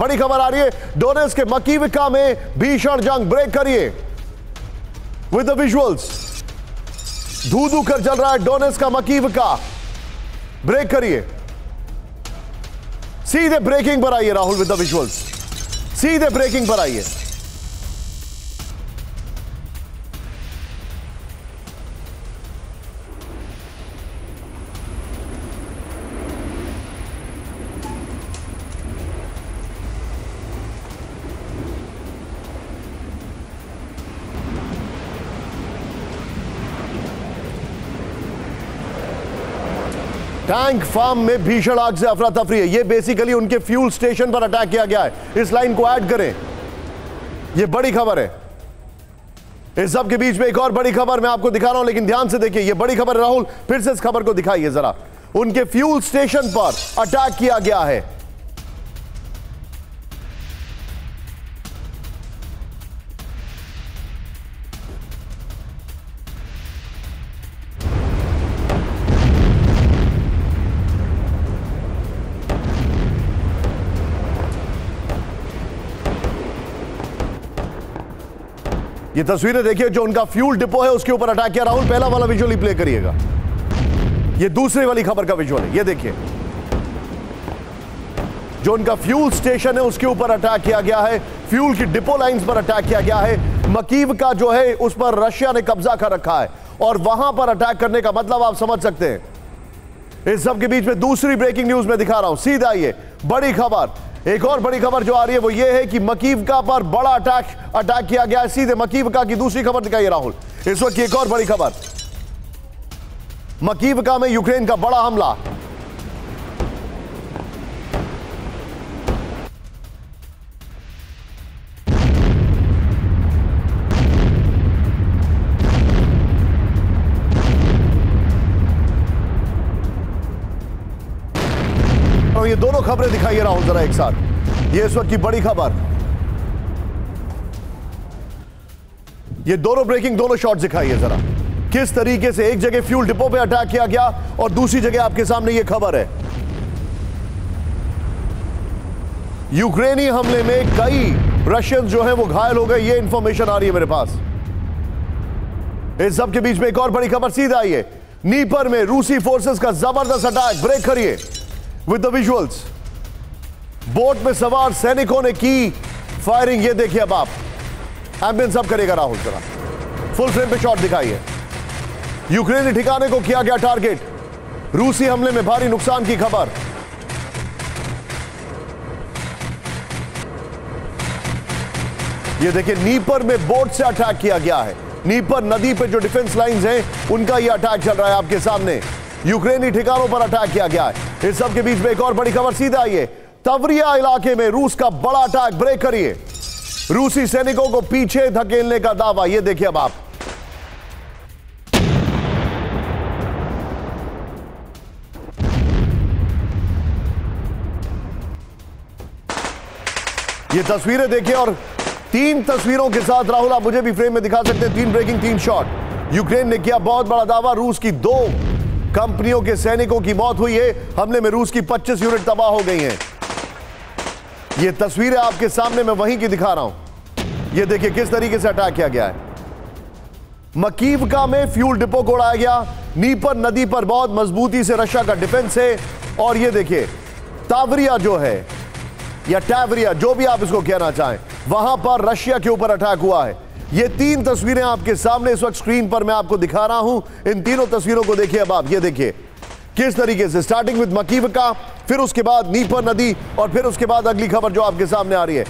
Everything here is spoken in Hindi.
बड़ी खबर आ रही है। डोनेस के मकीविका में भीषण जंग ब्रेक करिए। विद द विजुअल्स धू धू कर चल रहा है डोनेस का मकीविका। ब्रेक करिए। सीधे ब्रेकिंग पर आइए राहुल विद द विजुअल्स सीधे ब्रेकिंग पर आइए। टैंक फार्म में भीषण आग से अफरा तफरी है। ये बेसिकली उनके फ्यूल स्टेशन पर अटैक किया गया है। इस लाइन को ऐड करें। यह बड़ी खबर है। इस सब के बीच में एक और बड़ी खबर मैं आपको दिखा रहा हूँ, लेकिन ध्यान से देखिए यह बड़ी खबर राहुल। फिर से इस खबर को दिखाइए जरा। उनके फ्यूल स्टेशन पर अटैक किया गया है। ये तस्वीरें देखिए, जो उनका फ्यूल डिपो है, उसके ऊपर अटैक किया। राहुल, पहला वाला विजुअली प्ले करिएगा। ये दूसरी वाली खबर का विजुअल है। ये देखिए। जो उनका फ्यूल स्टेशन है, उसके ऊपर अटैक किया गया है। फ्यूल की डिपो लाइंस पर अटैक किया गया है। मकीव का जो है, उस पर रशिया ने कब्जा कर रखा है। और वहाँ पर अटैक करने का मतलब आप समझ सकते हैं। इस सब के बीच में दूसरी ब्रेकिंग न्यूज़ में दिखा रहा हूँ। सीधा ये, बड़ी खबर। एक और बड़ी खबर जो आ रही है, वो ये है कि मकीवका पर बड़ा अटैक अटैक किया गया सीधे मकीवका की दूसरी खबर दिखाइए, राहुल। इस वक्त की एक और बड़ी खबर। मकीवका में यूक्रेन का बड़ा हमला। ये दोनों खबरें दिखाइए राहुल, जरा एक साथ। ये इस वक्त की बड़ी खबर। ये दोनों ब्रेकिंग दोनों शॉट्स दिखाइए जरा। किस तरीके से एक जगह फ्यूल डिपो पे अटैक किया गया और दूसरी जगह आपके सामने ये खबर है। यूक्रेनी हमले में कई रशियन जो है वो घायल हो गए, ये इंफॉर्मेशन आ रही है मेरे पास। इस सब के बीच में एक और बड़ी खबर, सीधा आई है नीपर में रूसी फोर्सेस का ज़बरदस्त अटैक ब्रेक करिए। विद द विजुअल्स बोट में सवार सैनिकों ने की फायरिंग ये देखिए अब आप एंबुलेंस अब करेगा राहुल जरा फुल फ्रेम पे शॉट दिखाइए यूक्रेनी ठिकाने को किया गया टारगेट रूसी हमले में भारी नुकसान की खबर ये देखिए नीपर में बोट से अटैक किया गया है नीपर नदी पे जो डिफेंस लाइंस हैं उनका ये अटैक चल रहा है आपके सामने यूक्रेनी ठिकानों पर अटैक किया गया है। इस सब के बीच में एक और बड़ी खबर सीधा आई है। तवरिया इलाके में रूस का बड़ा अटैक ब्रेक करिए। रूसी सैनिकों को पीछे धकेलने का दावा यह देखिए अब आप। ये तस्वीरें देखिए और तीन तस्वीरों के साथ, राहुल, आप मुझे भी फ्रेम में दिखा सकते हैं। तीन ब्रेकिंग, तीन शॉट। यूक्रेन ने किया बहुत बड़ा दावा, रूस की दो कंपनियों के सैनिकों की मौत हुई है। हमले में रूस की 25 यूनिट तबाह हो गई हैं। ये तस्वीरें आपके सामने मैं वहीं की दिखा रहा हूँ। ये देखिए किस तरीके से अटैक किया गया है। मकीवका में फ्यूल डिपो को उड़ाया गया। नीपर नदी पर बहुत मजबूती से रशिया का डिफेंस है। और ये देखिए, तावरिया जो है, या टैवरिया, जो भी आप इसको कहना चाहें, वहाँ पर रशिया के ऊपर अटैक हुआ है। ये तीन तस्वीरें आपके सामने इस वक्त स्क्रीन पर मैं आपको दिखा रहा हूँ। इन तीनों तस्वीरों को देखिए अब आप। ये देखिए, किस तरीके से स्टार्टिंग विद मकीवका फिर उसके बाद नीपर नदी, और फिर उसके बाद अगली खबर जो आपके सामने आ रही है।